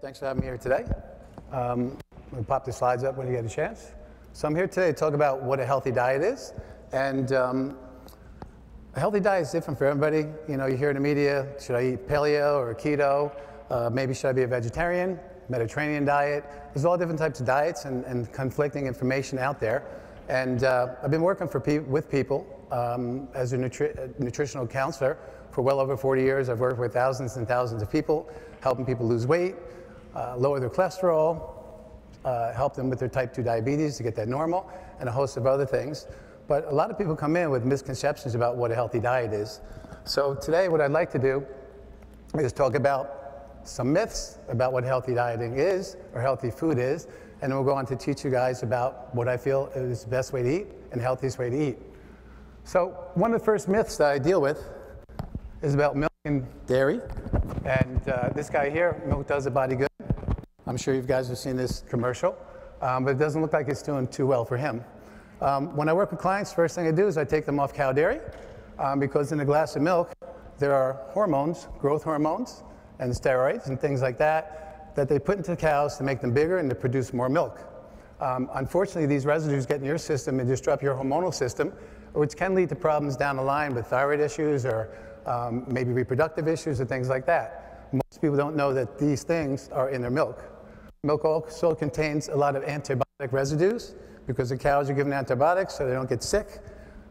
Thanks for having me here today. Um, I'm pop the slides up when you get a chance. So I'm here today to talk about what a healthy diet is. And um, a healthy diet is different for everybody. You know, you hear in the media, should I eat paleo or keto? Uh, maybe should I be a vegetarian? Mediterranean diet. There's all different types of diets and, and conflicting information out there. And uh, I've been working for pe with people um, as a nutri nutritional counselor for well over 40 years. I've worked with thousands and thousands of people, helping people lose weight, uh, lower their cholesterol, uh, help them with their type 2 diabetes to get that normal, and a host of other things. But a lot of people come in with misconceptions about what a healthy diet is. So today, what I'd like to do is talk about some myths about what healthy dieting is or healthy food is, and then we'll go on to teach you guys about what I feel is the best way to eat and healthiest way to eat. So one of the first myths that I deal with is about milk and dairy. And uh, this guy here, milk does the body good. I'm sure you guys have seen this commercial, um, but it doesn't look like it's doing too well for him. Um, when I work with clients, first thing I do is I take them off cow dairy um, because in a glass of milk, there are hormones, growth hormones, and steroids and things like that, that they put into the cows to make them bigger and to produce more milk. Um, unfortunately, these residues get in your system and disrupt your hormonal system, which can lead to problems down the line with thyroid issues or um, maybe reproductive issues or things like that. Most people don't know that these things are in their milk. Milk also contains a lot of antibiotic residues because the cows are given antibiotics so they don't get sick.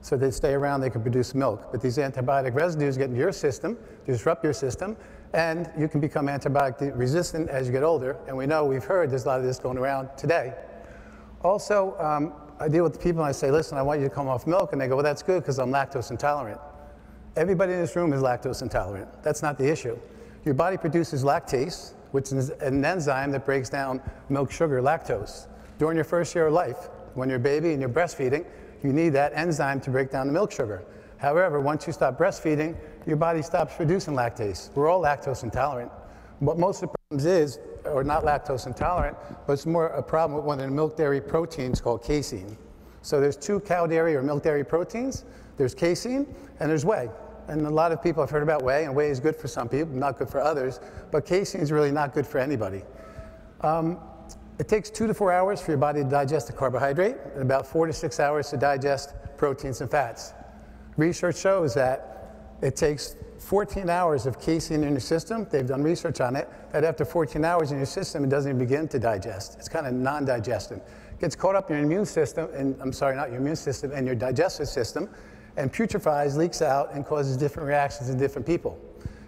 So they stay around, they can produce milk. But these antibiotic residues get into your system, disrupt your system, and you can become antibiotic resistant as you get older. And we know, we've heard there's a lot of this going around today. Also, um, I deal with people and I say, listen, I want you to come off milk. And they go, well, that's good because I'm lactose intolerant. Everybody in this room is lactose intolerant. That's not the issue. Your body produces lactase, which is an enzyme that breaks down milk sugar, lactose. During your first year of life, when you're a baby and you're breastfeeding, you need that enzyme to break down the milk sugar. However, once you stop breastfeeding, your body stops producing lactase. We're all lactose intolerant. What most of the problems is, or not lactose intolerant, but it's more a problem with one of the milk dairy proteins called casein. So there's two cow dairy or milk dairy proteins. There's casein and there's whey. And a lot of people have heard about whey, and whey is good for some people, not good for others, but casein is really not good for anybody. Um, it takes two to four hours for your body to digest a carbohydrate, and about four to six hours to digest proteins and fats. Research shows that it takes 14 hours of casein in your system. They've done research on it, that after 14 hours in your system, it doesn't even begin to digest. It's kind of non-digestive. It gets caught up in your immune system, and I'm sorry, not your immune system, and your digestive system, and putrefies, leaks out, and causes different reactions in different people.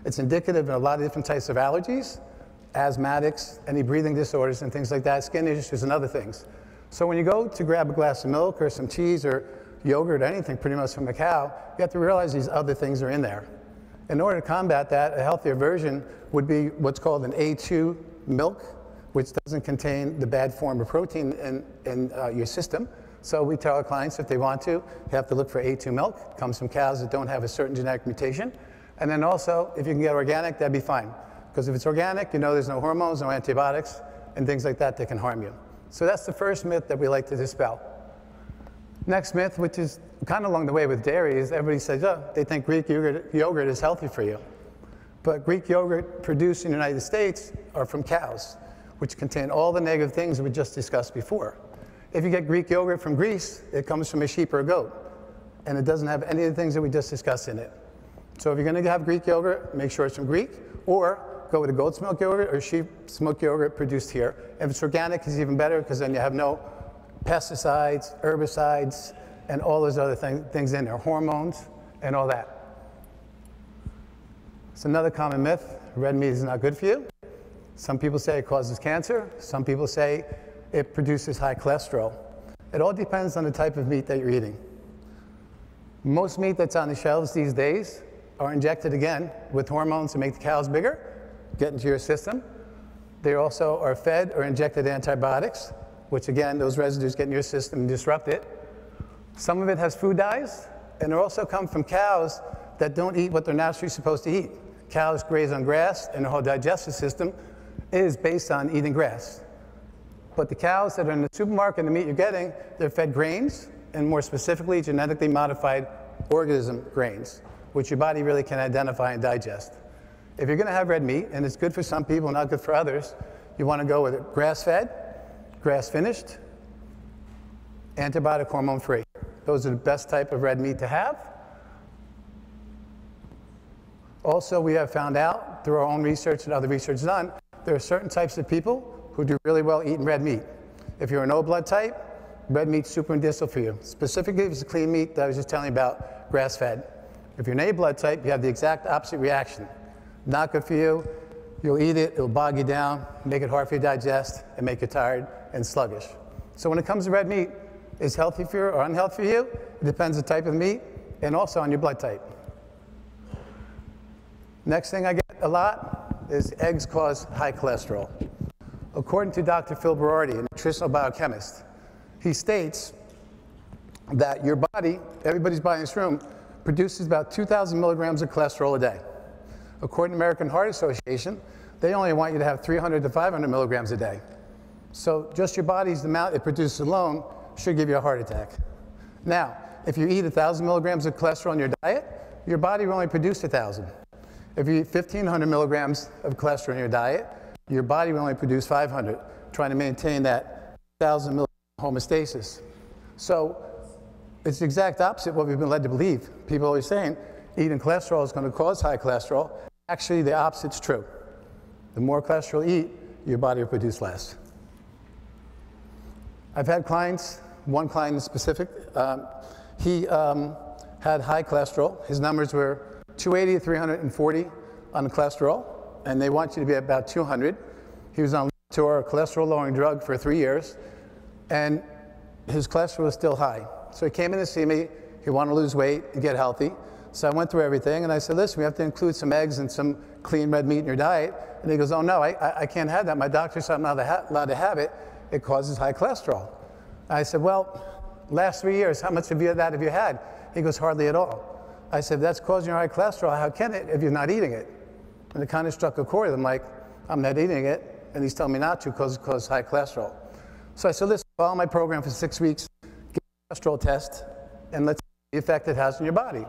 It's indicative of a lot of different types of allergies, asthmatics, any breathing disorders and things like that, skin issues and other things. So when you go to grab a glass of milk or some cheese or yogurt or anything pretty much from a cow, you have to realize these other things are in there. In order to combat that, a healthier version would be what's called an A2 milk, which doesn't contain the bad form of protein in, in uh, your system. So we tell our clients if they want to, they have to look for A2 milk. It comes from cows that don't have a certain genetic mutation. And then also, if you can get organic, that'd be fine. Because if it's organic, you know there's no hormones, no antibiotics, and things like that that can harm you. So that's the first myth that we like to dispel. Next myth, which is kind of along the way with dairy, is everybody says, oh, they think Greek yogurt, yogurt is healthy for you. But Greek yogurt produced in the United States are from cows, which contain all the negative things we just discussed before. If you get Greek yogurt from Greece, it comes from a sheep or a goat, and it doesn't have any of the things that we just discussed in it. So if you're going to have Greek yogurt, make sure it's from Greek, or go with a goat's milk yogurt or sheep's milk yogurt produced here. If it's organic, it's even better because then you have no pesticides, herbicides, and all those other thing, things in there, hormones and all that. It's another common myth. Red meat is not good for you. Some people say it causes cancer. Some people say it produces high cholesterol. It all depends on the type of meat that you're eating. Most meat that's on the shelves these days are injected again with hormones to make the cows bigger, get into your system. They also are fed or injected antibiotics, which again, those residues get in your system and disrupt it. Some of it has food dyes, and it also come from cows that don't eat what they're naturally supposed to eat. Cows graze on grass, and the whole digestive system is based on eating grass. But the cows that are in the supermarket, and the meat you're getting, they're fed grains, and more specifically, genetically modified organism grains, which your body really can identify and digest. If you're going to have red meat, and it's good for some people, not good for others, you want to go with it grass-fed, grass-finished, antibiotic hormone-free. Those are the best type of red meat to have. Also, we have found out through our own research and other research done, there are certain types of people who do really well eating red meat. If you're an O blood type, red meat's super medicinal for you. Specifically, if it's clean meat that I was just telling you about, grass-fed. If you're an A blood type, you have the exact opposite reaction. Not good for you. You'll eat it, it'll bog you down, make it hard for you to digest, and make you tired and sluggish. So when it comes to red meat, is healthy for you or unhealthy for you? It depends on the type of meat and also on your blood type. Next thing I get a lot is eggs cause high cholesterol. According to Dr. Phil Berardi, a nutritional biochemist, he states that your body, everybody's body in this room, produces about 2,000 milligrams of cholesterol a day. According to the American Heart Association, they only want you to have 300 to 500 milligrams a day. So just your body's amount it produces alone should give you a heart attack. Now, if you eat 1,000 milligrams of cholesterol in your diet, your body will only produce 1,000. If you eat 1,500 milligrams of cholesterol in your diet, your body will only produce 500, trying to maintain that 1,000 milligram homeostasis. So it's the exact opposite of what we've been led to believe. People are always saying eating cholesterol is going to cause high cholesterol. Actually, the opposite's true. The more cholesterol you eat, your body will produce less. I've had clients, one client in specific, um, he um, had high cholesterol. His numbers were 280 to 340 on cholesterol, and they want you to be about 200. He was on to a cholesterol lowering drug for three years, and his cholesterol was still high. So he came in to see me. He wanted to lose weight and get healthy. So I went through everything, and I said, listen, we have to include some eggs and some clean red meat in your diet. And he goes, oh, no, I, I can't have that. My doctor said I'm not allowed to have it. It causes high cholesterol. I said, well, last three years, how much of that have you had? He goes, hardly at all. I said, that's causing your high cholesterol. How can it if you're not eating it? And it kind of struck a chord. I'm like, I'm not eating it. And he's telling me not to because it causes high cholesterol. So I said, listen, follow my program for six weeks, get a cholesterol test, and let's see the effect it has on your body.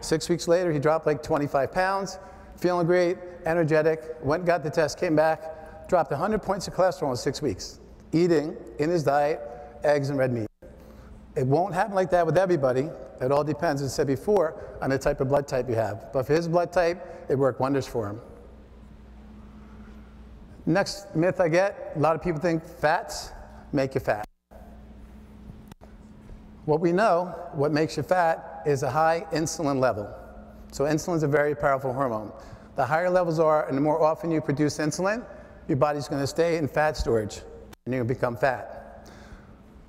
Six weeks later, he dropped like 25 pounds, feeling great, energetic, went got the test, came back, dropped 100 points of cholesterol in six weeks, eating in his diet eggs and red meat. It won't happen like that with everybody. It all depends, as I said before, on the type of blood type you have. But for his blood type, it worked wonders for him. Next myth I get, a lot of people think fats make you fat. What we know, what makes you fat, is a high insulin level. So insulin is a very powerful hormone. The higher levels are, and the more often you produce insulin, your body's going to stay in fat storage, and you become fat.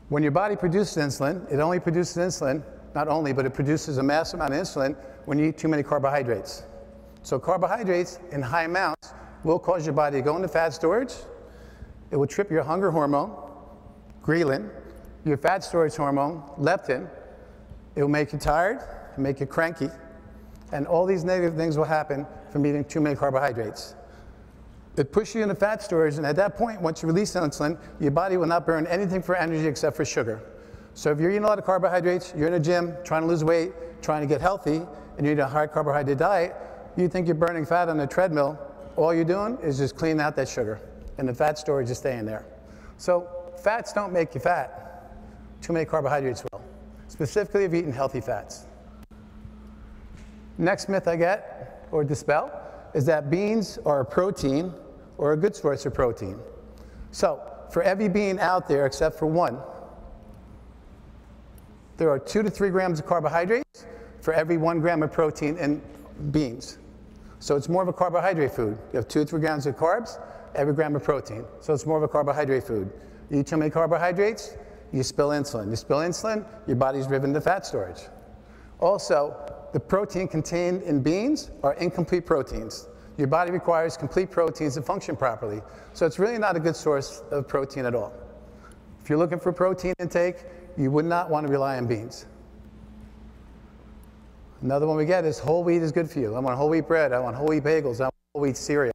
When your body produces insulin, it only produces insulin, not only, but it produces a massive amount of insulin when you eat too many carbohydrates. So carbohydrates in high amounts will cause your body to go into fat storage. It will trip your hunger hormone, ghrelin, your fat storage hormone, leptin. It will make you tired, make you cranky, and all these negative things will happen from eating too many carbohydrates. It pushes you into fat storage, and at that point, once you release insulin, your body will not burn anything for energy except for sugar. So if you're eating a lot of carbohydrates, you're in a gym, trying to lose weight, trying to get healthy, and you eat a high carbohydrate diet, you think you're burning fat on a treadmill, all you're doing is just cleaning out that sugar, and the fat storage is staying there. So fats don't make you fat. Too many carbohydrates will, specifically if you've eaten healthy fats. Next myth I get, or dispel, is that beans are a protein or a good source of protein. So for every bean out there except for one, there are two to three grams of carbohydrates for every one gram of protein in beans. So it's more of a carbohydrate food. You have two to three grams of carbs, every gram of protein. So it's more of a carbohydrate food. You eat too many carbohydrates, you spill insulin. You spill insulin, your body's driven to fat storage. Also, the protein contained in beans are incomplete proteins. Your body requires complete proteins to function properly. So it's really not a good source of protein at all. If you're looking for protein intake, you would not want to rely on beans. Another one we get is whole wheat is good for you. I want whole wheat bread. I want whole wheat bagels. I want whole wheat cereal.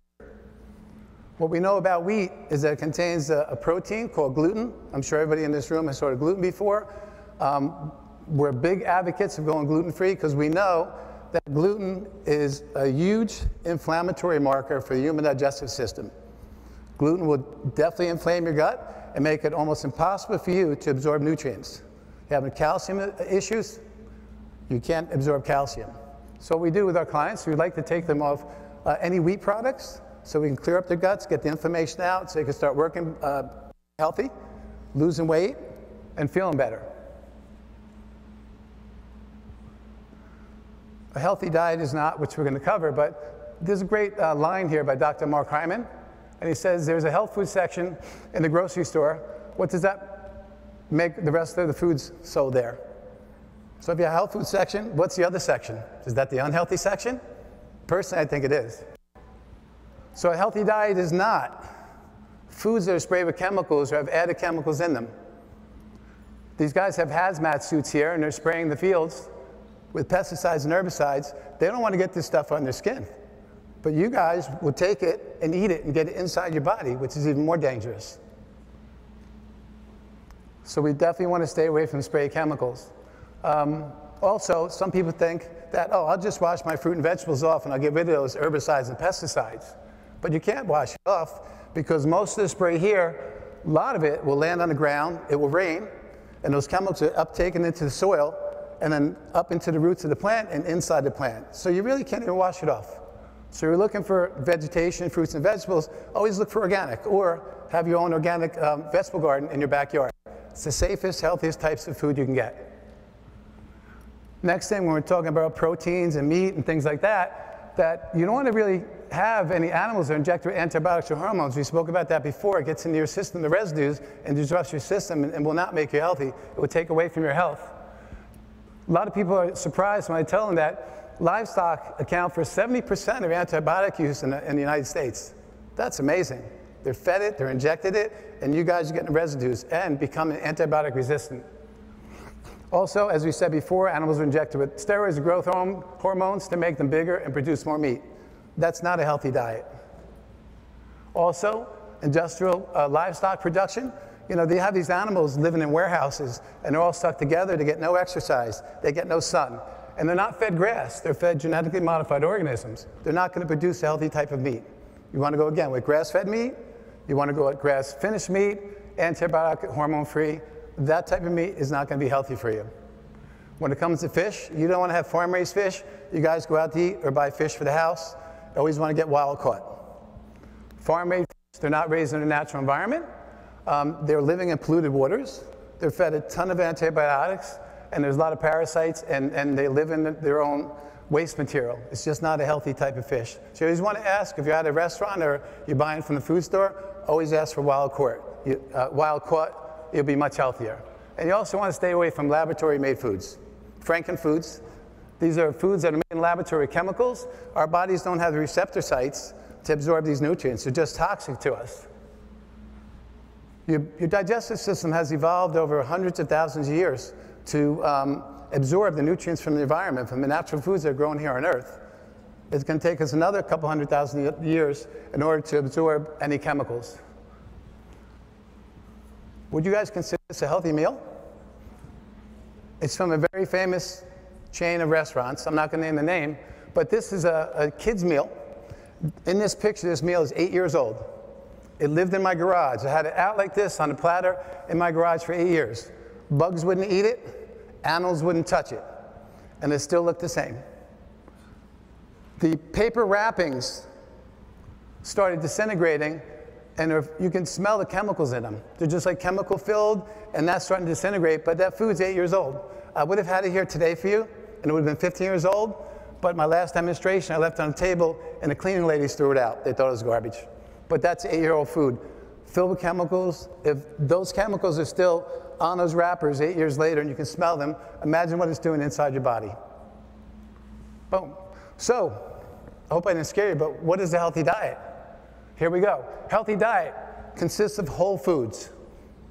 What we know about wheat is that it contains a, a protein called gluten. I'm sure everybody in this room has heard of gluten before. Um, we're big advocates of going gluten free because we know that gluten is a huge inflammatory marker for the human digestive system. Gluten will definitely inflame your gut and make it almost impossible for you to absorb nutrients. You have calcium issues, you can't absorb calcium. So what we do with our clients, we like to take them off uh, any wheat products so we can clear up their guts, get the inflammation out so they can start working uh, healthy, losing weight, and feeling better. A healthy diet is not, which we're going to cover, but there's a great uh, line here by Dr. Mark Hyman, and he says there's a health food section in the grocery store. What does that make the rest of the foods sold there? So if you have a health food section, what's the other section? Is that the unhealthy section? Personally, I think it is. So a healthy diet is not foods that are sprayed with chemicals or have added chemicals in them. These guys have hazmat suits here and they're spraying the fields with pesticides and herbicides, they don't want to get this stuff on their skin. But you guys will take it and eat it and get it inside your body, which is even more dangerous. So we definitely want to stay away from spray chemicals. Um, also, some people think that, oh, I'll just wash my fruit and vegetables off and I'll get rid of those herbicides and pesticides. But you can't wash it off because most of the spray here, a lot of it will land on the ground, it will rain, and those chemicals are uptaken into the soil, and then up into the roots of the plant and inside the plant. So you really can't even wash it off. So you're looking for vegetation, fruits and vegetables, always look for organic or have your own organic um, vegetable garden in your backyard. It's the safest, healthiest types of food you can get. Next thing, when we're talking about proteins and meat and things like that, that you don't want to really have any animals that are injected with antibiotics or hormones. We spoke about that before. It gets into your system, the residues, and disrupts your system and, and will not make you healthy. It will take away from your health. A lot of people are surprised when I tell them that livestock account for 70% of antibiotic use in the, in the United States. That's amazing. They're fed it, they're injected it, and you guys are getting residues and becoming antibiotic resistant. Also, as we said before, animals are injected with steroids and growth hormones to make them bigger and produce more meat. That's not a healthy diet. Also, industrial uh, livestock production you know, they have these animals living in warehouses and they're all stuck together to get no exercise. They get no sun. And they're not fed grass. They're fed genetically modified organisms. They're not going to produce a healthy type of meat. You want to go again with grass-fed meat. You want to go with grass-finished meat, antibiotic, hormone-free. That type of meat is not going to be healthy for you. When it comes to fish, you don't want to have farm-raised fish. You guys go out to eat or buy fish for the house. You always want to get wild caught. Farm-raised fish, they're not raised in a natural environment. Um, they're living in polluted waters. They're fed a ton of antibiotics, and there's a lot of parasites, and, and they live in their own waste material. It's just not a healthy type of fish. So you always want to ask if you're at a restaurant or you're buying from the food store, always ask for wild caught. Uh, wild caught, you'll be much healthier. And you also want to stay away from laboratory made foods. Franken foods, these are foods that are made in laboratory chemicals. Our bodies don't have the receptor sites to absorb these nutrients. They're just toxic to us. Your, your digestive system has evolved over hundreds of thousands of years to um, absorb the nutrients from the environment, from the natural foods that are grown here on Earth. It's going to take us another couple hundred thousand years in order to absorb any chemicals. Would you guys consider this a healthy meal? It's from a very famous chain of restaurants. I'm not going to name the name, but this is a, a kid's meal. In this picture, this meal is eight years old. It lived in my garage. I had it out like this on a platter in my garage for eight years. Bugs wouldn't eat it, animals wouldn't touch it, and it still looked the same. The paper wrappings started disintegrating, and you can smell the chemicals in them. They're just like chemical filled, and that's starting to disintegrate, but that food's eight years old. I would have had it here today for you, and it would have been 15 years old, but my last demonstration I left on the table, and the cleaning ladies threw it out. They thought it was garbage but that's eight-year-old food. Filled with chemicals, if those chemicals are still on those wrappers eight years later and you can smell them, imagine what it's doing inside your body. Boom. So, I hope I didn't scare you, but what is a healthy diet? Here we go. Healthy diet consists of whole foods.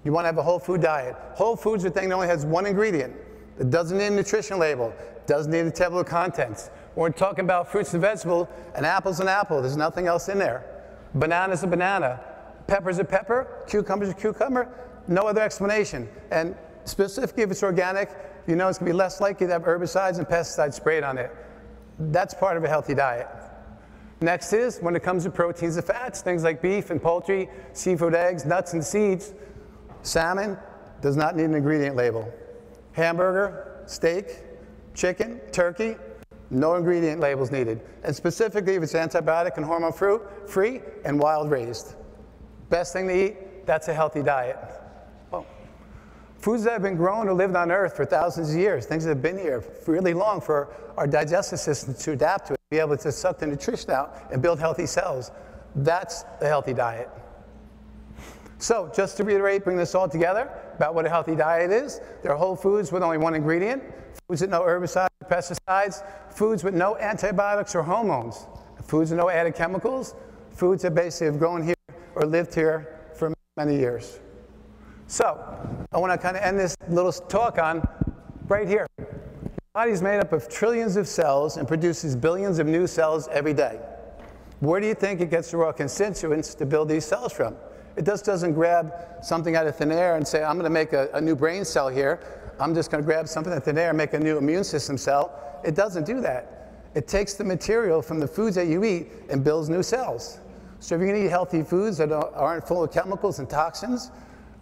You want to have a whole food diet. Whole foods are a thing that only has one ingredient. It doesn't need a nutrition label, doesn't need a table of contents. We're talking about fruits and vegetables, and apple's an apple. There's nothing else in there. Banana's a banana. Pepper's a pepper. Cucumber's a cucumber. No other explanation. And specifically, if it's organic, you know it's going to be less likely to have herbicides and pesticides sprayed on it. That's part of a healthy diet. Next is when it comes to proteins and fats, things like beef and poultry, seafood, eggs, nuts, and seeds. Salmon does not need an ingredient label. Hamburger, steak, chicken, turkey, no ingredient labels needed. And specifically, if it's antibiotic and hormone free and wild raised. Best thing to eat, that's a healthy diet. Well, foods that have been grown or lived on Earth for thousands of years, things that have been here for really long for our digestive system to adapt to it, be able to suck the nutrition out and build healthy cells. That's a healthy diet. So, just to reiterate, bring this all together about what a healthy diet is. There are whole foods with only one ingredient, foods that no herbicides, pesticides, foods with no antibiotics or hormones, foods with no added chemicals, foods that basically have grown here or lived here for many years. So, I want to kind of end this little talk on right here. Your body is made up of trillions of cells and produces billions of new cells every day. Where do you think it gets the raw constituents to build these cells from? It just doesn't grab something out of thin air and say, I'm going to make a, a new brain cell here. I'm just going to grab something out of thin and make a new immune system cell. It doesn't do that. It takes the material from the foods that you eat and builds new cells. So if you're going to eat healthy foods that aren't full of chemicals and toxins,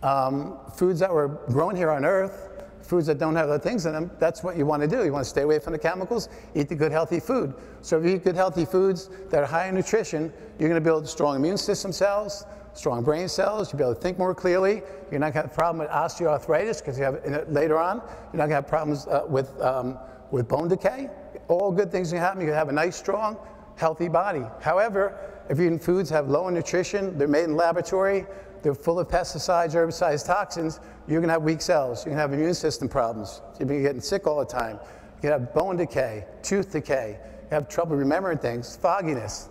um, foods that were grown here on Earth, foods that don't have other things in them, that's what you want to do. You want to stay away from the chemicals, eat the good healthy food. So if you eat good healthy foods that are high in nutrition, you're going to build strong immune system cells, strong brain cells, you'll be able to think more clearly. You're not going to have a problem with osteoarthritis because you have it later on. You're not going to have problems uh, with, um, with bone decay. All good things can happen. You can have a nice, strong, healthy body. However, if eating foods have low nutrition, they're made in laboratory, they're full of pesticides, herbicides, toxins, you're going to have weak cells. You're going to have immune system problems. You're going to be getting sick all the time. You have bone decay, tooth decay. You have trouble remembering things, fogginess.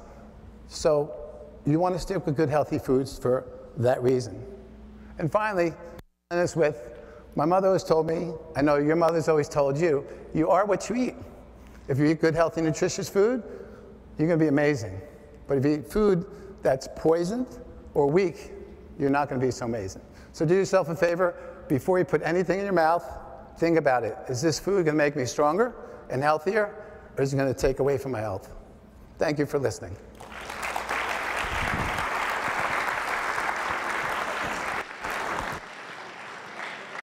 So you want to stick with good, healthy foods for that reason. And finally, and this with, my mother always told me, I know your mother's always told you, you are what you eat. If you eat good, healthy, nutritious food, you're going to be amazing. But if you eat food that's poisoned or weak, you're not going to be so amazing. So do yourself a favor, before you put anything in your mouth, think about it. Is this food going to make me stronger and healthier, or is it going to take away from my health? Thank you for listening.